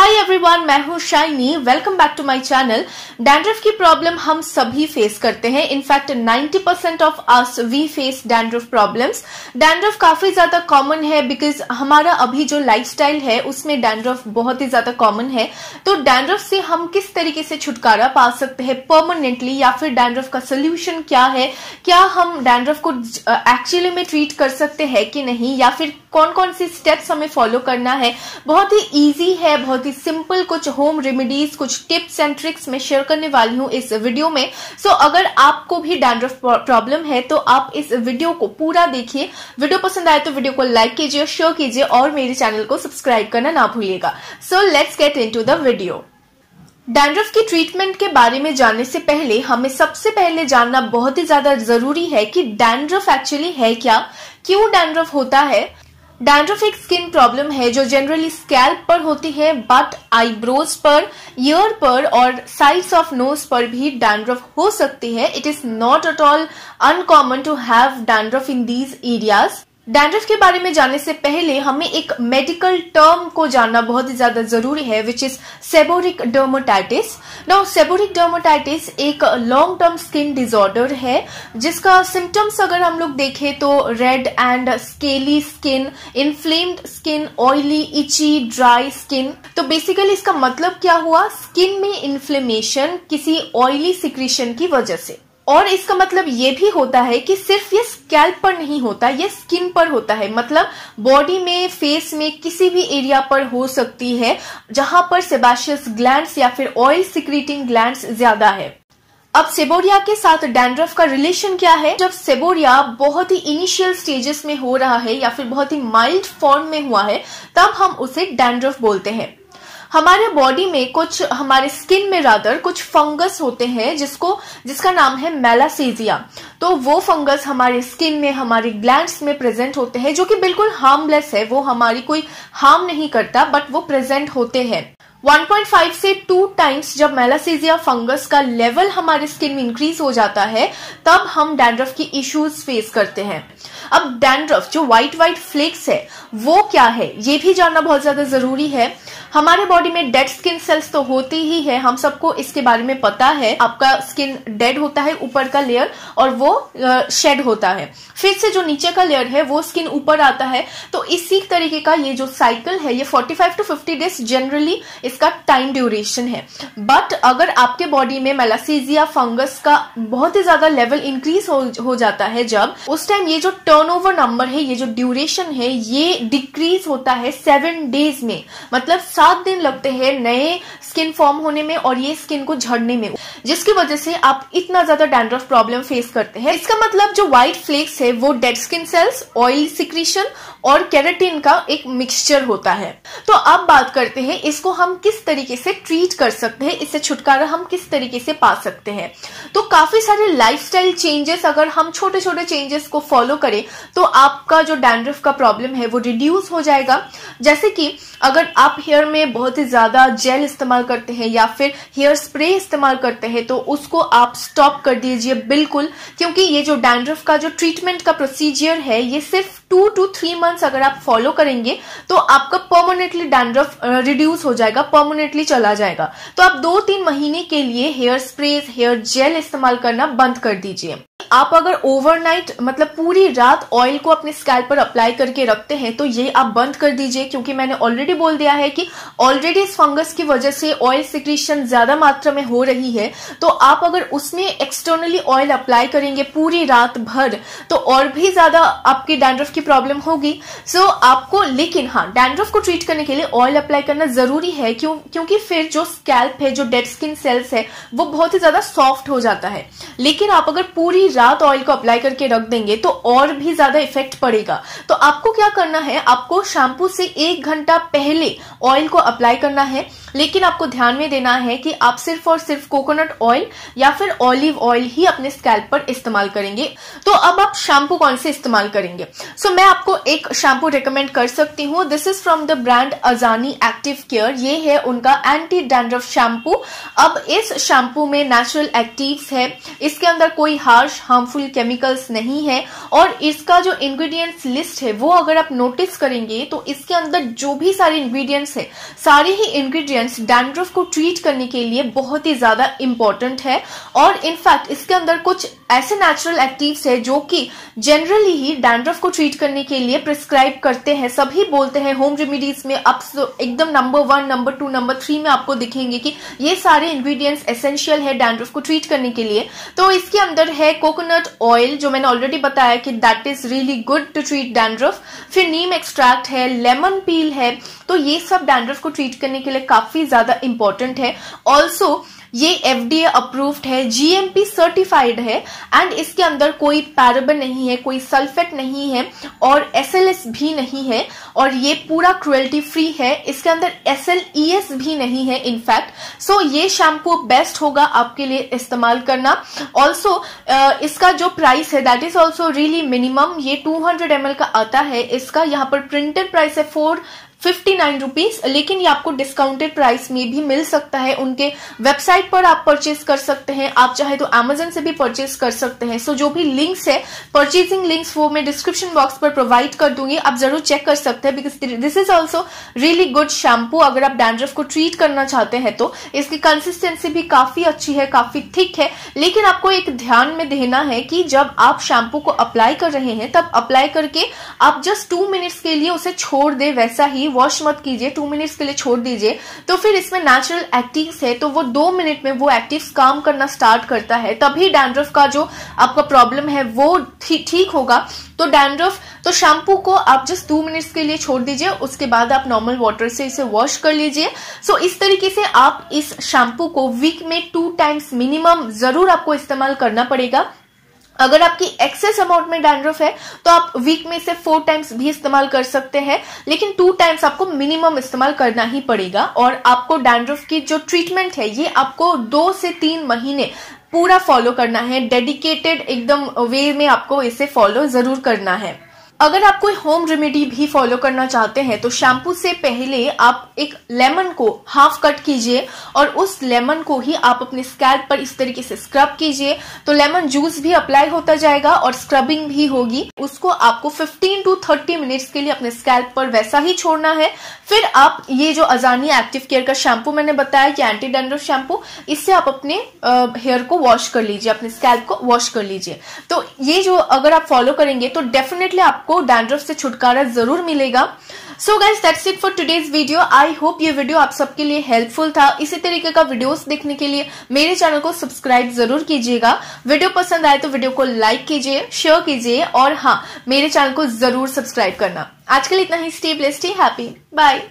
हाय everyone मैं हूँ Shiny. Welcome back to my channel dandruff की प्रॉब्लम हम सभी फेस करते हैं। In fact 90% percent of us we face dandruff problems dandruff काफ़ी ज़्यादा कॉमन है बिकॉज़ हमारा अभी जो लाइफस्टाइल है, उसमें डैंड्रफ बहुत ही ज़्यादा कॉमन है। तो डैंड्रफ से हम किस तरीके से छुटकारा पा सकते हैं परमानेंटली या फिर डैंड्रफ का सोल्यूशन क्या है? क्या हम डैंड्रफ को एक्चुअली में ट्रीट कर सकते हैं कि नहीं? या फिर कौन कौन सी स्टेप्स हमें फॉलो करना है? बहुत ही ईजी है, बहुत ही सिंपल कुछ होम रेमेडीज कुछ टिप्स एंड ट्रिक्स मैं शेयर करने वाली हूँ इस वीडियो में। सो so, अगर आपको भी डैंड्रफ प्रॉब्लम है तो आप इस वीडियो को पूरा देखिए। वीडियो पसंद आए तो वीडियो को लाइक कीजिए शेयर कीजिए और मेरे चैनल को सब्सक्राइब करना ना भूलिएगा। So let's get into the video dandruff की ट्रीटमेंट के बारे में जानने से पहले हमें सबसे पहले जानना बहुत ही ज़्यादा ज़रूरी है कि डैंड्रफ एक्चुअली है क्या? क्यों डैंड्रफ होता है? डैंड्रफ एक स्किन प्रॉब्लम है जो जनरली स्कैल्प पर होती है बट आईब्रोज पर ईयर पर और साइड्स ऑफ़ नोज़ पर भी डैंड्रफ हो सकती है. It is not at all uncommon to have dandruff in these areas dandruff के बारे में जानने से पहले हमें एक मेडिकल टर्म को जानना बहुत ही ज़्यादा ज़रूरी है which is seborrhoeic dermatitis now seborrhoeic dermatitis एक लॉन्ग टर्म स्किन डिसऑर्डर है, जिसका सिम्टम्स अगर हम लोग देखें तो red and scaly skin inflamed skin oily itchy dry skin तो बेसिकली इसका मतलब क्या हुआ? स्किन में इन्फ्लेमेशन किसी ऑयली सिक्रीशन की वजह से। और इसका मतलब ये भी होता है कि सिर्फ़ ये स्कैल्प पर नहीं होता, ये स्किन पर होता है। मतलब बॉडी में फेस में किसी भी एरिया पर हो सकती है, जहाँ पर सेबाशियस ग्लैंड्स या फिर ऑयल सिक्रीटिंग ग्लैंड्स ज़्यादा है। अब सेबोरिया के साथ डैंड्रफ का रिलेशन क्या है? जब सेबोरिया बहुत ही इनिशियल स्टेजेस में हो रहा है या फिर बहुत ही माइल्ड फॉर्म में हुआ है, तब हम उसे डैंड्रफ बोलते हैं। हमारे बॉडी में कुछ, हमारे स्किन में रादर कुछ फंगस होते हैं जिसको, जिसका नाम है मेलासीजिया तो वो फंगस हमारे स्किन में, हमारे ग्लैंड्स में प्रेजेंट होते हैं, जो कि बिल्कुल हार्मलेस है। वो हमारी कोई हार्म नहीं करता बट वो प्रेजेंट होते हैं। 1.5 से 2 टाइम्स जब मेलासीजिया फंगस का लेवल हमारे स्किन में इंक्रीज हो जाता है, तब हम डैंड्रफ की इश्यूज़ फेस करते हैं। अब डैंड्रफ जो व्हाइट व्हाइट फ्लेक्स है वो क्या है? ये भी जानना बहुत ज़्यादा ज़रूरी है। हमारे बॉडी में डेड स्किन सेल्स तो होती ही है। हम सबको इसके बारे में पता है। आपका स्किन डेड होता है ऊपर का लेयर और वो शेड होता है। फिर से जो नीचे का लेयर है वो स्किन ऊपर आता है। तो इसी तरीके का ये जो साइकिल है ये 45 टू 50 डेज़ जनरली इसका टाइम ड्यूरेशन है। बट अगर आपके बॉडी में मेलासीजिया फंगस का बहुत ही ज़्यादा लेवल इंक्रीज हो, हो जाता है जब उस टाइम ये जो टर्नओवर नंबर है, ये जो ड्यूरेशन है, ये डिक्रीज होता है सेवन डेज़ में। मतलब सात दिन लगते हैं नए स्किन फॉर्म होने में और ये स्किन को झड़ने में। जिसकी वजह से आप इतना ज़्यादा डैंड्रफ प्रॉब्लम फेस करते हैं। इसका मतलब जो व्हाइट फ्लेक्स है, वो dead skin cells oil secretion और कैरेटिन का एक मिक्सचर होता है। तो अब बात करते हैं, इसको हम किस तरीके से ट्रीट कर सकते हैं, इससे छुटकारा हम किस तरीके से पा सकते हैं। तो काफ़ी सारे लाइफस्टाइल चेंजेस अगर हम छोटे छोटे चेंजेस को फॉलो करें तो आपका जो डैंड्रफ का प्रॉब्लम है, वो रिड्यूस हो जाएगा। जैसे कि अगर आप हेयर में बहुत ही ज़्यादा जेल इस्तेमाल करते हैं या फिर हेयर स्प्रे इस्तेमाल करते हैं तो उसको आप स्टॉप कर दीजिए बिल्कुल, क्योंकि ये जो डैंड्रफ का जो ट्रीटमेंट का प्रोसीजर है, ये सिर्फ़ टू टू थ्री मंथ्स अगर आप फॉलो करेंगे तो आपका परमानेंटली डैंड्रफ रिड्यूस हो जाएगा परमानेंटली चला जाएगा। तो आप दो तीन महीने के लिए हेयर स्प्रे हेयर जेल इस्तेमाल करना बंद कर दीजिए। आप अगर ओवरनाइट मतलब पूरी रात ऑयल को अपने स्कैल्प पर अप्लाई करके रखते हैं तो ये आप बंद कर दीजिए, क्योंकि मैंने ऑलरेडी बोल दिया है कि ऑलरेडी इस फंगस की वजह से ऑयल सिक्रीशन ज़्यादा मात्रा में हो रही है। तो आप अगर उसमें एक्सटर्नली ऑयल अप्लाई करेंगे पूरी रात भर तो और भी ज़्यादा आपकी डैंड्रफ की प्रॉब्लम होगी। सो so, आपको लेकिन हाँ डैंड्रफ को ट्रीट करने के लिए ऑयल अप्लाई करना ज़रूरी है क्यों क्योंकि फिर जो स्कैल्प है जो डेड स्किन सेल्स है वो बहुत ही ज़्यादा सॉफ्ट हो जाता है। लेकिन आप अगर पूरी रात ऑयल को अप्लाई करके रख देंगे तो और भी ज़्यादा इफ़ेक्ट पड़ेगा। तो आपको क्या करना है आपको शैम्पू से एक घंटा पहले ऑयल को अप्लाई करना है। लेकिन आपको ध्यान में देना है कि आप सिर्फ़ और सिर्फ़ कोकोनट ऑयल या फिर ऑलिव ऑयल ही अपने स्कैल्प पर इस्तेमाल करेंगे। तो अब आप शैम्पू कौन से इस्तेमाल करेंगे? सो so, मैं आपको एक शैम्पू रिकमेंड कर सकती हूँ. This is from the brand अजानी active care ये है उनका एंटी डैंड्रफ शैम्पू अब इस शैम्पू में नेचुरल एक्टिव है. इसके अंदर कोई हार्श हार्मफुल केमिकल्स नहीं है. और इसका जो इंग्रेडिएंट्स लिस्ट है वो अगर आप नोटिस करेंगे तो इसके अंदर जो भी सारे इंग्रेडिएंट्स है सारे ही इंग्रेडिएंट्स डैंड्रफ को ट्रीट करने के लिए बहुत ही ज़्यादा इंपॉर्टेंट है. और इनफैक्ट इसके अंदर कुछ ऐसे नेचुरल एक्टिव्स है जो कि जनरली ही डैंड्रफ को ट्रीट करने के लिए प्रिस्क्राइब करते हैं। सभी बोलते हैं होम रेमिडीज में अब एकदम number one number two number three में आपको दिखेंगे कि ये सारे इंग्रेडिएंट्स एसेंशियल है डैंड्रफ को ट्रीट करने के लिए। तो इसके अंदर है कोकोनट ऑयल जो मैंने ऑलरेडी बताया कि that is really good to treat dandruff फिर नीम एक्सट्रैक्ट है लेमन पील है। तो ये सब डैंड्रफ को ट्रीट करने के लिए काफ़ी ज़्यादा इंपॉर्टेंट है। ऑल्सो ये एफडीए अप्रूव्ड है जीएमपी सर्टिफाइड है एंड इसके अंदर कोई पैराबन नहीं है कोई सल्फेट नहीं है और एसएलएस भी नहीं है और ये पूरा क्रुएल्टी फ्री है इसके अंदर एस एल ई एस भी नहीं है इनफैक्ट सो so ये शैम्पू बेस्ट होगा आपके लिए इस्तेमाल करना. ऑल्सो uh, इसका जो प्राइस है that is also really minimum ये 200 हंड्रेड एम एल का आता है इसका यहाँ पर प्रिंटेड प्राइस है फोर फिफ्टी नाइन रुपीज़ लेकिन ये आपको डिस्काउंटेड प्राइस में भी मिल सकता है। उनके वेबसाइट पर आप परचेज कर सकते हैं। आप चाहे तो अमेजन से भी परचेज कर सकते हैं। सो so, जो भी लिंक्स है परचेजिंग लिंक्स वो मैं डिस्क्रिप्शन बॉक्स पर प्रोवाइड कर दूँगी। आप ज़रूर चेक कर सकते हैं because this is also really good shampoo अगर आप डैंड्रफ को ट्रीट करना चाहते हैं तो इसकी कंसिस्टेंसी भी काफ़ी अच्छी है काफ़ी थिक है। लेकिन आपको एक ध्यान में देना है कि जब आप शैम्पू को अप्लाई कर रहे हैं तब अप्लाई करके आप जस्ट टू मिनट्स के लिए उसे छोड़ दे वैसा ही वॉश मत कीजिए टू मिनट्स के लिए छोड़ दीजिए। तो फिर इसमें नेचुरल एक्टिव्स है तो वो दो मिनट में वो एक्टिव्स काम करना स्टार्ट करता है। तभी डैंड्रफ का जो आपका प्रॉब्लम है, वो ठीक होगा। तो डैंड्रफ तो शैम्पू को आप जस्ट टू मिनट्स के लिए छोड़ दीजिए, उसके बाद आप नॉर्मल वाटर से इसे वॉश कर लीजिए। सो इस तरीके से आप इस शैम्पू को वीक में टू टाइम्स मिनिमम ज़रूर आपको इस्तेमाल करना पड़ेगा। अगर आपकी एक्सेस अमाउंट में डैंड्रफ है तो आप वीक में से फोर टाइम्स भी इस्तेमाल कर सकते हैं, लेकिन टू टाइम्स आपको मिनिमम इस्तेमाल करना ही पड़ेगा, और आपको डैंड्रफ की जो ट्रीटमेंट है, ये आपको दो से तीन महीने पूरा फॉलो करना है डेडिकेटेड एकदम वे में आपको इसे फॉलो ज़रूर करना है। अगर आप कोई होम रेमेडी भी फॉलो करना चाहते हैं तो शैम्पू से पहले आप एक लेमन को हाफ़ कट कीजिए और उस लेमन को ही आप अपने स्कैल्प पर इस तरीके से स्क्रब कीजिए। तो लेमन जूस भी अप्लाई होता जाएगा और स्क्रबिंग भी होगी। उसको आपको 15 टू 30 मिनट्स के लिए अपने स्कैल्प पर वैसा ही छोड़ना है। फिर आप ये जो अजानी एक्टिव केयर का शैम्पू मैंने बताया कि एंटी डेंड्रफ शैम्पू इससे आप अपने हेयर को वॉश कर लीजिए, अपने स्कैल्प को वॉश कर लीजिए। तो ये जो अगर आप फॉलो करेंगे तो डेफिनेटली आपको आपको डैंड्रफ से छुटकारा ज़रूर मिलेगा। So guys that's it for today's video I hope ये वीडियो आप सबके लिए हेल्पफुल था। इसी तरीके का वीडियोस देखने के लिए मेरे चैनल को सब्सक्राइब ज़रूर कीजिएगा। वीडियो पसंद आए तो वीडियो को लाइक कीजिए शेयर कीजिए और हाँ मेरे चैनल को ज़रूर सब्सक्राइब करना। आज के लिए इतना ही। Stay blessed happy bye